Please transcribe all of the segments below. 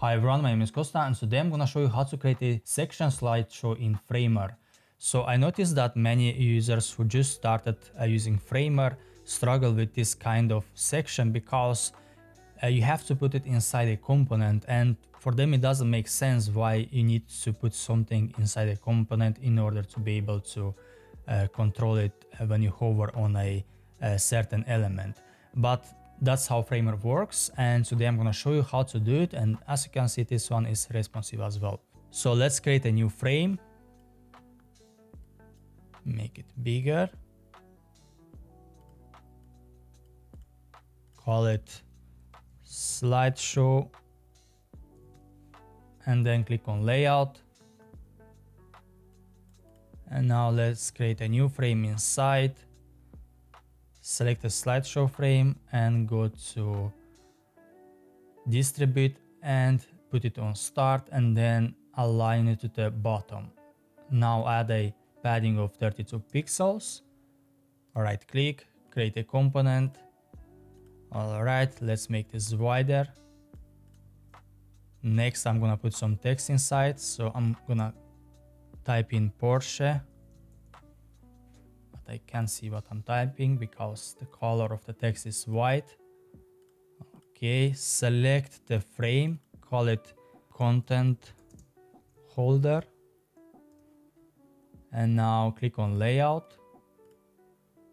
Hi everyone, my name is Kosta and today I'm gonna show you how to create a section slideshow in Framer. So I noticed that many users who just started uh, using Framer struggle with this kind of section because uh, you have to put it inside a component and for them it doesn't make sense why you need to put something inside a component in order to be able to uh, control it when you hover on a, a certain element. But that's how Framer works and today I'm gonna show you how to do it and as you can see this one is responsive as well. So let's create a new frame, make it bigger, call it slideshow and then click on layout. And now let's create a new frame inside select a slideshow frame and go to distribute and put it on start and then align it to the bottom. Now add a padding of 32 pixels. Right click create a component. All right let's make this wider. Next i'm gonna put some text inside. So i'm gonna type in porsche i can't see what i'm typing because the color of the text is white okay select the frame call it content holder and now click on layout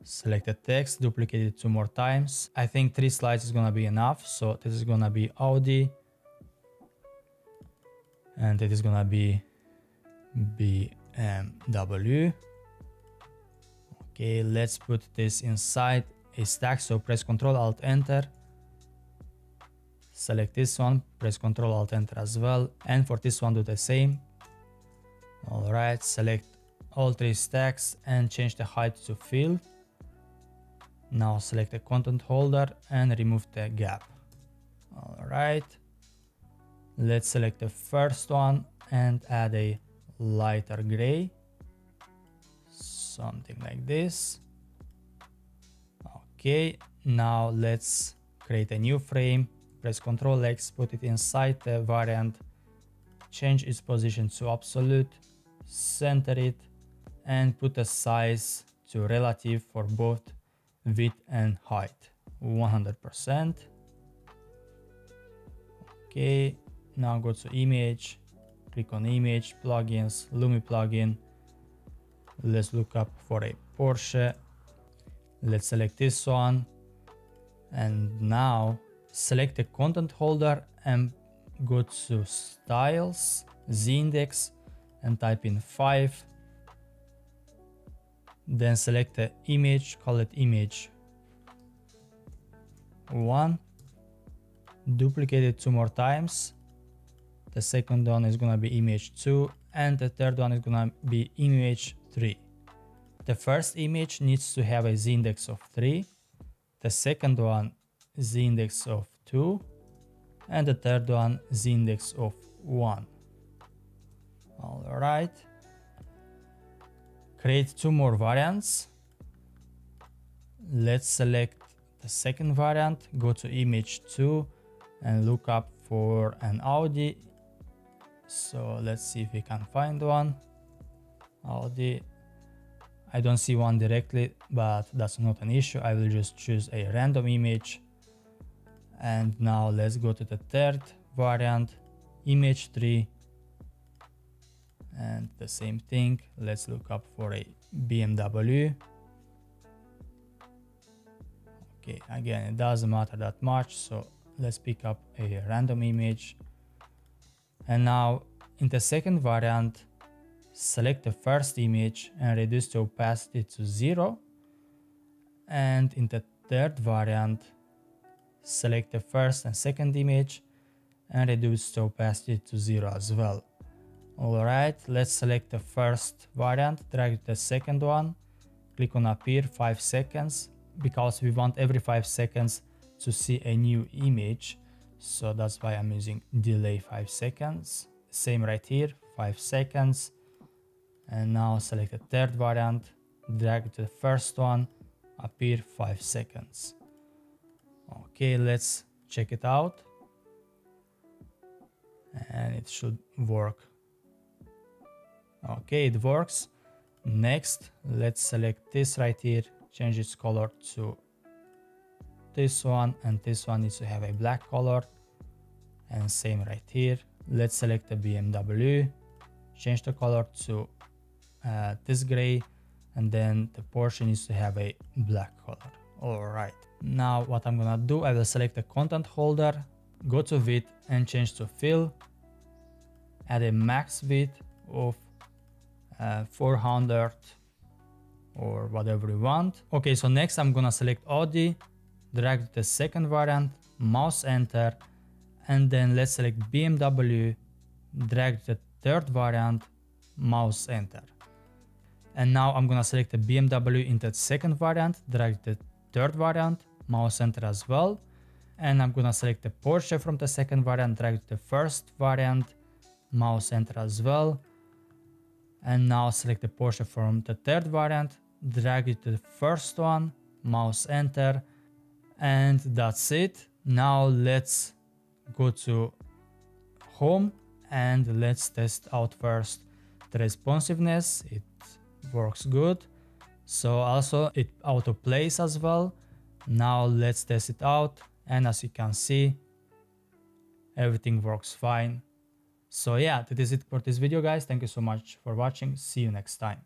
select the text, duplicate it two more times. I think three slides is gonna be enough. So this is gonna be Audi. And it is gonna be BMW. Okay, let's put this inside a stack. So press Ctrl Alt Enter. Select this one, press Ctrl Alt Enter as well. And for this one, do the same. All right, select all three stacks and change the height to fill. Now select the content holder and remove the gap. All right. Let's select the first one and add a lighter gray. Something like this. Okay, now let's create a new frame. Press Ctrl X, put it inside the variant, change its position to absolute, center it, and put a size to relative for both width and height 100% okay now go to image click on image plugins Lummi plugin let's look up for a porsche. Let's select this one. And now select the content holder and go to styles z-index and type in 5 then select the image call it image. 1 duplicate it two more times the second one is gonna be image 2 and the third one is gonna be image 3 the first image needs to have a z-index of 3 the second one z-index of 2 and the third one z-index of 1 all right create two more variants. Let's select the second variant, go to image 2 and look up for an Audi. So let's see if we can find one. Audi. I don't see one directly, but that's not an issue. I will just choose a random image. And now let's go to the third variant, image 3 and the same thing let's look up for a BMW okay again it doesn't matter that much so let's pick up a random image and now in the second variant select the first image and reduce the opacity to zero and in the third variant select the first and second image and reduce the opacity to zero as well Alright, let's select the first variant, drag the second one, click on appear 5 seconds, because we want every 5 seconds to see a new image. So that's why I'm using delay 5 seconds. Same right here, 5 seconds. And now select the third variant, drag to the first one, appear 5 seconds. Okay, let's check it out. and it should work. Okay, it works. Next, let's select this right here, change its color to this one and this one needs to have a black color and same right here. Let's select the BMW, change the color to uh, this gray and then the Porsche needs to have a black color. Alright, now what I'm gonna do, I will select the content holder, go to width and change to fill, add a max width of uh, 400 or whatever you want. Okay, so next I'm gonna select Audi, drag the second variant, mouse enter, and then let's select BMW, drag the third variant, mouse enter. And now I'm gonna select the BMW in the second variant, drag the third variant, mouse enter as well. And I'm gonna select the Porsche from the second variant, drag the first variant, mouse enter as well and now select the Porsche from the third variant, drag it to the first one, mouse enter, and that's it. Now let's go to home and let's test out first the responsiveness. It works good. So also it auto plays as well. Now let's test it out. And as you can see, everything works fine. So yeah, that is it for this video guys. Thank you so much for watching. See you next time.